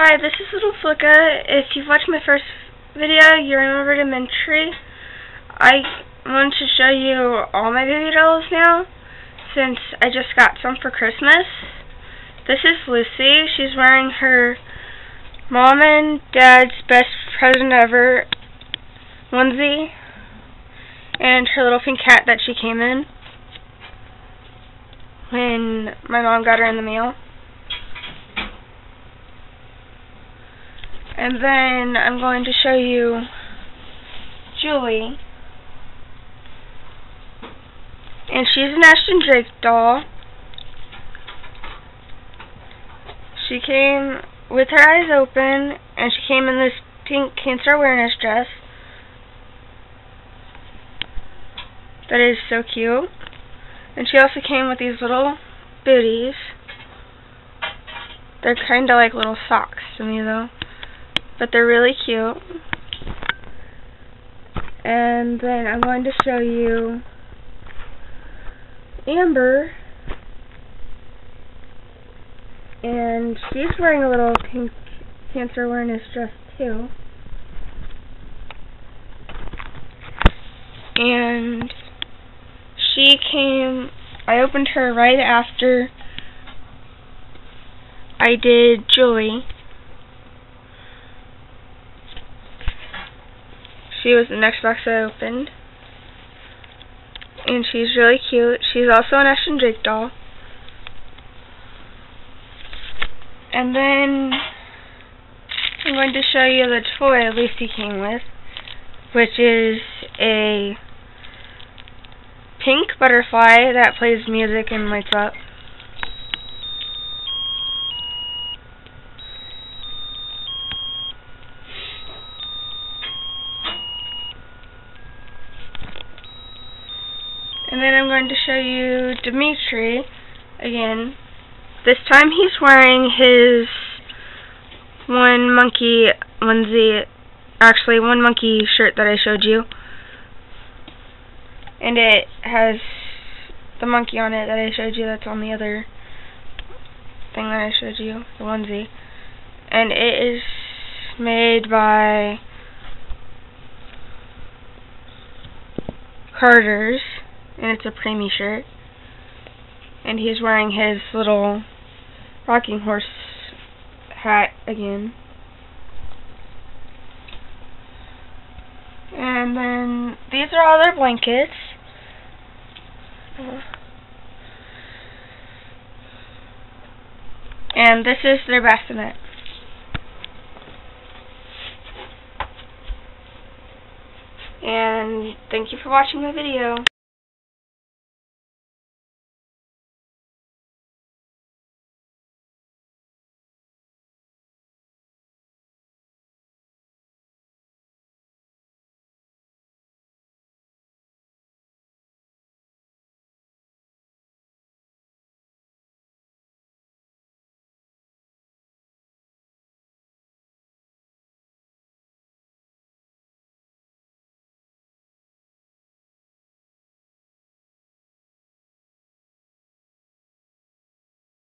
Hi, this is Little Flicka. If you've watched my first video, you remember Dimitri. I want to show you all my baby dolls now, since I just got some for Christmas. This is Lucy. She's wearing her mom and dad's best present ever onesie, and her little pink hat that she came in when my mom got her in the mail. And then I'm going to show you Julie. And she's an Ashton Drake doll. She came with her eyes open, and she came in this pink cancer awareness dress. That is so cute. And she also came with these little booties. They're kind of like little socks to me, though but they're really cute. And then I'm going to show you Amber. And she's wearing a little pink cancer awareness dress too. And she came, I opened her right after I did Julie. She was the next box I opened. And she's really cute. She's also an Ashton Drake doll. And then I'm going to show you the toy Lucy came with, which is a pink butterfly that plays music and lights up. And then I'm going to show you Dimitri again. This time he's wearing his one monkey onesie, actually one monkey shirt that I showed you. And it has the monkey on it that I showed you that's on the other thing that I showed you, the onesie. And it is made by Carter's and it's a preemie shirt. And he's wearing his little rocking horse hat again. And then these are all their blankets. And this is their bassinet. And thank you for watching my video.